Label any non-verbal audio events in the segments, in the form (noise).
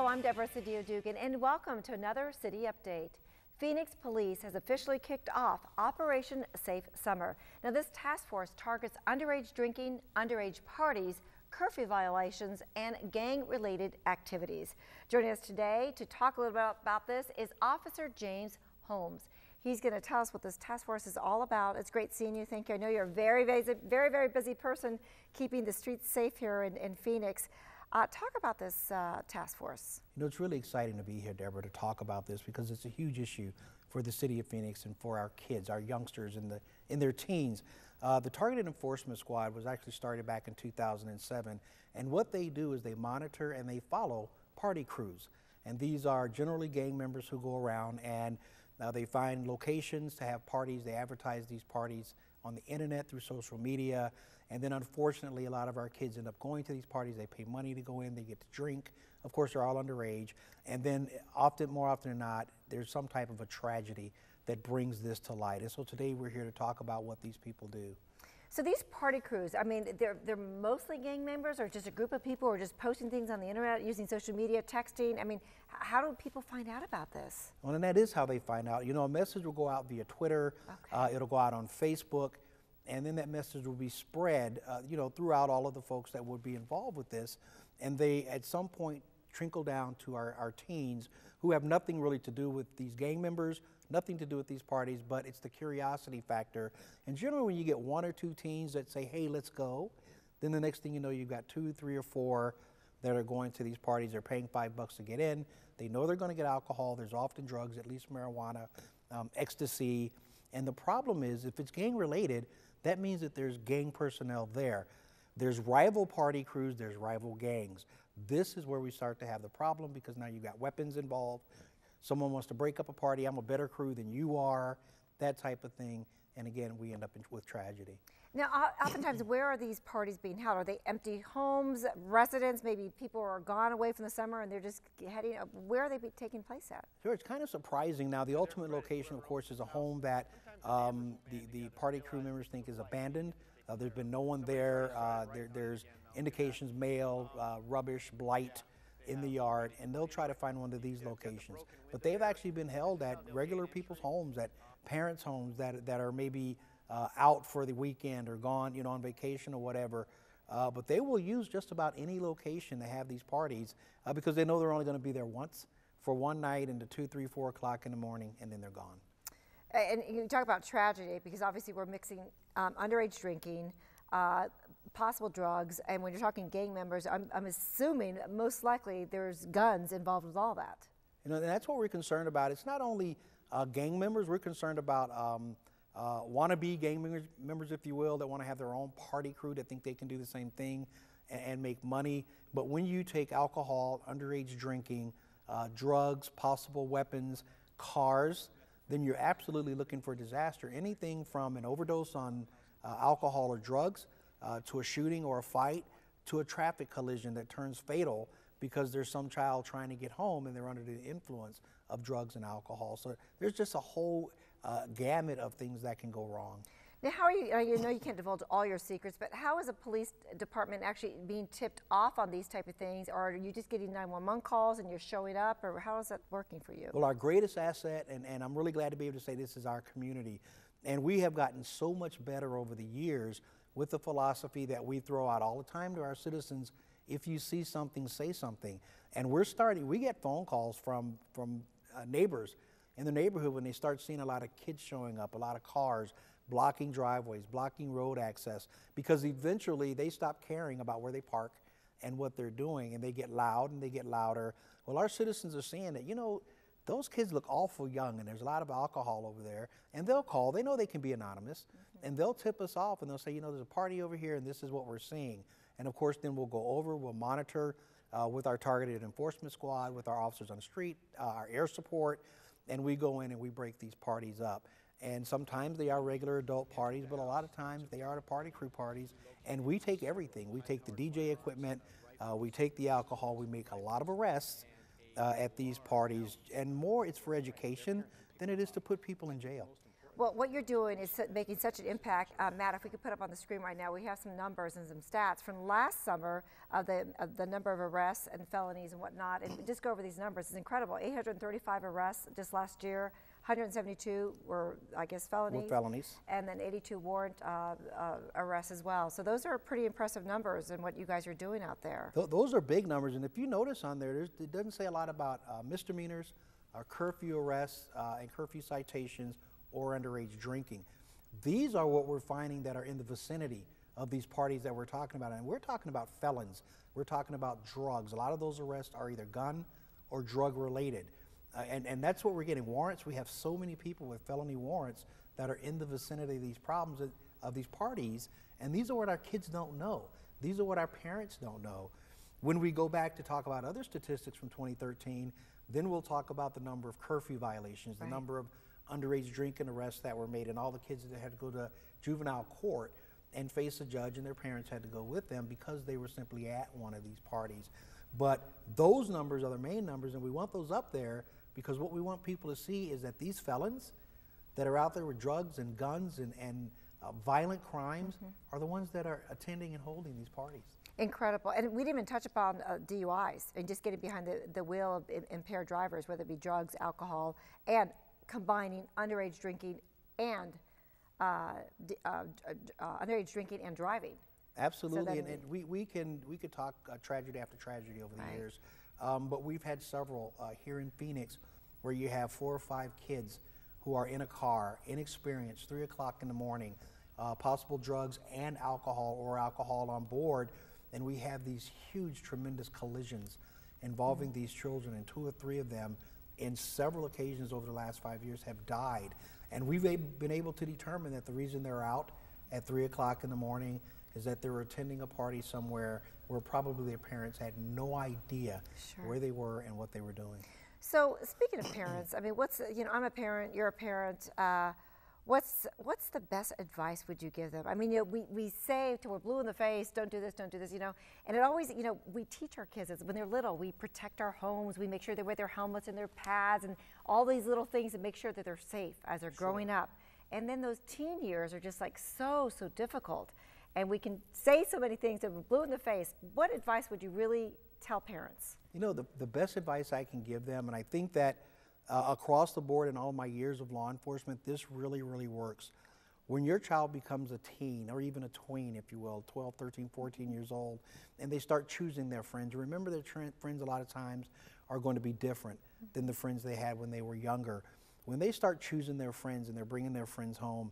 Hello, I'm Deborah Sedillo Dugan, and welcome to another City Update. Phoenix Police has officially kicked off Operation Safe Summer. Now, this task force targets underage drinking, underage parties, curfew violations, and gang-related activities. Joining us today to talk a little bit about this is Officer James Holmes. He's going to tell us what this task force is all about. It's great seeing you. Thank you. I know you're a very, very, very, very busy person keeping the streets safe here in, in Phoenix. Uh, talk about this uh, task force. You know, it's really exciting to be here, Deborah, to talk about this because it's a huge issue for the city of Phoenix and for our kids, our youngsters in, the, in their teens. Uh, the Targeted Enforcement Squad was actually started back in 2007, and what they do is they monitor and they follow party crews. And these are generally gang members who go around and now they find locations to have parties. They advertise these parties on the internet through social media. And then unfortunately, a lot of our kids end up going to these parties. They pay money to go in, they get to drink. Of course, they're all underage. And then often, more often than not, there's some type of a tragedy that brings this to light. And so today we're here to talk about what these people do. So these party crews, I mean, they're, they're mostly gang members or just a group of people or just posting things on the internet, using social media, texting. I mean, how do people find out about this? Well, and that is how they find out. You know, a message will go out via Twitter, okay. uh, it'll go out on Facebook, and then that message will be spread, uh, you know, throughout all of the folks that would be involved with this. And they, at some point, trickle down to our, our teens who have nothing really to do with these gang members, nothing to do with these parties, but it's the curiosity factor. And generally, when you get one or two teens that say, hey, let's go, then the next thing you know, you've got two, three, or four that are going to these parties. They're paying five bucks to get in. They know they're going to get alcohol. There's often drugs, at least marijuana, um, ecstasy. And the problem is, if it's gang related, that means that there's gang personnel there. There's rival party crews, there's rival gangs. This is where we start to have the problem because now you've got weapons involved. Someone wants to break up a party, I'm a better crew than you are, that type of thing. And again, we end up in, with tragedy. Now, oftentimes, where are these parties being held? Are they empty homes, residents? Maybe people are gone away from the summer and they're just heading. Where are they taking place at? Sure, it's kind of surprising. Now, the ultimate location, of course, is a home that um, the the party crew members think is abandoned. Uh, there's been no one there. Uh, there there's indications, mail, uh, rubbish, blight in the yard, and they'll try to find one of these locations. But they've actually been held at regular people's homes, at parents' homes that, that are maybe uh, out for the weekend or gone, you know, on vacation or whatever. Uh, but they will use just about any location to have these parties uh, because they know they're only going to be there once for one night into two, three, four o'clock in the morning, and then they're gone. And you talk about tragedy because obviously we're mixing um, underage drinking, uh, possible drugs, and when you're talking gang members, I'm, I'm assuming most likely there's guns involved with all that. You know, and that's what we're concerned about. It's not only uh, gang members, we're concerned about um, uh, wannabe gang members, members, if you will, that want to have their own party crew that think they can do the same thing and, and make money. But when you take alcohol, underage drinking, uh, drugs, possible weapons, cars, then you're absolutely looking for disaster. Anything from an overdose on uh, alcohol or drugs uh, to a shooting or a fight to a traffic collision that turns fatal because there's some child trying to get home and they're under the influence of drugs and alcohol. So there's just a whole uh, gamut of things that can go wrong. Now, how are you? I know you can't divulge all your secrets, but how is a police department actually being tipped off on these type of things, or are you just getting 911 calls and you're showing up, or how is that working for you? Well, our greatest asset, and, and I'm really glad to be able to say this is our community, and we have gotten so much better over the years with the philosophy that we throw out all the time to our citizens. If you see something, say something. And we're starting. We get phone calls from from uh, neighbors in the neighborhood when they start seeing a lot of kids showing up, a lot of cars blocking driveways, blocking road access, because eventually they stop caring about where they park and what they're doing, and they get loud and they get louder. Well, our citizens are saying that, you know, those kids look awful young and there's a lot of alcohol over there, and they'll call. They know they can be anonymous, mm-hmm. and they'll tip us off and they'll say, you know, there's a party over here and this is what we're seeing. And of course, then we'll go over, we'll monitor uh, with our targeted enforcement squad, with our officers on the street, uh, our air support, and we go in and we break these parties up. And sometimes they are regular adult parties, but a lot of times they are the party crew parties. And we take everything. We take the DJ equipment, uh, we take the alcohol, we make a lot of arrests uh, at these parties. And more, it's for education than it is to put people in jail. Well, what you're doing is making such an impact. Uh, Matt, if we could put up on the screen right now, we have some numbers and some stats from last summer of the, of the number of arrests and felonies and whatnot. And just go over these numbers. It's incredible. 835 arrests just last year. 172 were, I guess, felonies. Were felonies. And then 82 warrant uh, uh, arrests as well. So those are pretty impressive numbers in what you guys are doing out there. Th those are big numbers. And if you notice on there, it doesn't say a lot about uh, misdemeanors, uh, curfew arrests, uh, and curfew citations, or underage drinking. These are what we're finding that are in the vicinity of these parties that we're talking about. And we're talking about felons. We're talking about drugs. A lot of those arrests are either gun or drug related. Uh, and, and that's what we're getting warrants. We have so many people with felony warrants that are in the vicinity of these problems of, of these parties. And these are what our kids don't know. These are what our parents don't know. When we go back to talk about other statistics from 2013, then we'll talk about the number of curfew violations, the number of underage drinking arrests that were made, and all the kids that had to go to juvenile court and face a judge, and their parents had to go with them because they were simply at one of these parties. But those numbers are the main numbers, and we want those up there because what we want people to see is that these felons that are out there with drugs and guns and, and uh, violent crimes mm -hmm. are the ones that are attending and holding these parties. Incredible. And we didn't even touch upon uh, DUIs and just getting behind the, the wheel of impaired drivers, whether it be drugs, alcohol, and combining underage drinking and uh, uh, uh, underage drinking and driving. Absolutely, so and, and, we, we can we could talk uh, tragedy after tragedy over the right. years, um, but we've had several uh, here in Phoenix where you have four or five kids who are in a car, inexperienced, three o'clock in the morning, uh, possible drugs and alcohol or alcohol on board, and we have these huge, tremendous collisions involving mm -hmm. these children, and two or three of them, in several occasions over the last five years, have died. And we've been able to determine that the reason they're out at three o'clock in the morning is that they were attending a party somewhere where probably their parents had no idea sure. where they were and what they were doing. So speaking of parents, I mean, what's you know, I'm a parent, you're a parent. Uh, what's what's the best advice would you give them? I mean, you know, we, we say till we're blue in the face, don't do this, don't do this, you know, and it always, you know, we teach our kids when they're little, we protect our homes, we make sure they wear their helmets and their pads and all these little things to make sure that they're safe as they're sure. growing up. And then those teen years are just like so, so difficult and we can say so many things that we're blue in the face. What advice would you really tell parents? You know, the, the best advice I can give them, and I think that uh, across the board in all my years of law enforcement, this really, really works. When your child becomes a teen, or even a tween, if you will, 12, 13, 14 years old, and they start choosing their friends, remember their friends a lot of times are going to be different than the friends they had when they were younger. When they start choosing their friends and they're bringing their friends home,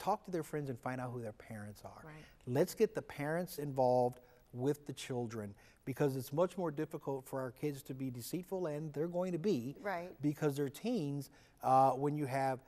talk to their friends and find out who their parents are. Right. Let's get the parents involved with the children because it's much more difficult for our kids to be deceitful, and they're going to be right. because they're teens. Uh, when you have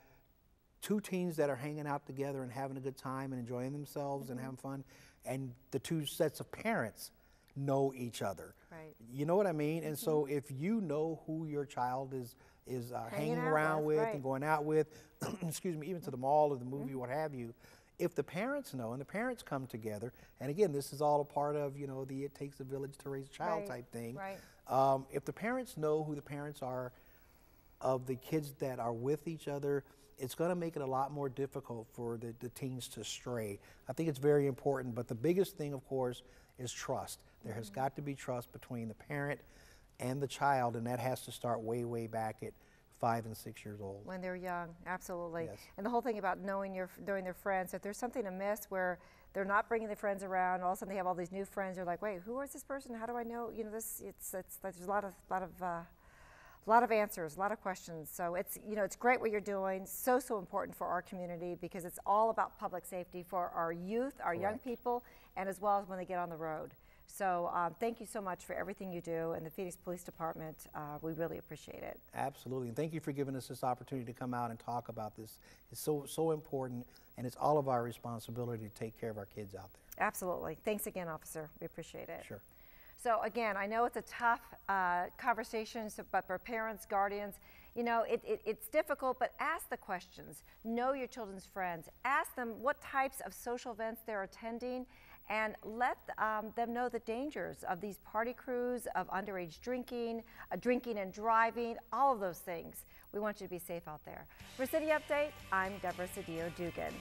two teens that are hanging out together and having a good time and enjoying themselves mm -hmm. and mm-hmm. having fun, and the two sets of parents know each other. Right. You know what I mean? And mm -hmm. so mm-hmm. if you know who your child is is uh, hanging, hanging around with, with right. and going out with, (clears throat) excuse me, even to the mall or the movie, mm -hmm. what have you. If the parents know and the parents come together, and again, this is all a part of you know the it takes a village to raise a child right. type thing. Right. Um, if the parents know who the parents are of the kids that are with each other, it's going to make it a lot more difficult for the, the teens to stray. I think it's very important, but the biggest thing, of course, is trust. There mm -hmm. has mm-hmm. got to be trust between the parent and the child, and that has to start way, way back at five and six years old. When they're young, absolutely. Yes. And the whole thing about knowing your knowing their friends, if there's something amiss where they're not bringing their friends around, all of a sudden they have all these new friends, they're like, wait, who is this person? How do I know? You know, this, it's, it's, there's a lot of, lot of, uh, a lot of answers, a lot of questions. So it's, you know, it's great what you're doing. So, so important for our community because it's all about public safety for our youth, our Correct. young people, and as well as when they get on the road. So um, thank you so much for everything you do and the Phoenix Police Department. Uh, we really appreciate it. Absolutely. And thank you for giving us this opportunity to come out and talk about this. It's so, so important and it's all of our responsibility to take care of our kids out there. Absolutely. Thanks again, officer. We appreciate it. Sure. So again, I know it's a tough uh, conversation, but for parents, guardians, you know, it, it, it's difficult, but ask the questions. Know your children's friends. Ask them what types of social events they're attending and let um, them know the dangers of these party crews, of underage drinking, uh, drinking and driving, all of those things. We want you to be safe out there. For City Update, I'm Deborah Sedillo Dugan.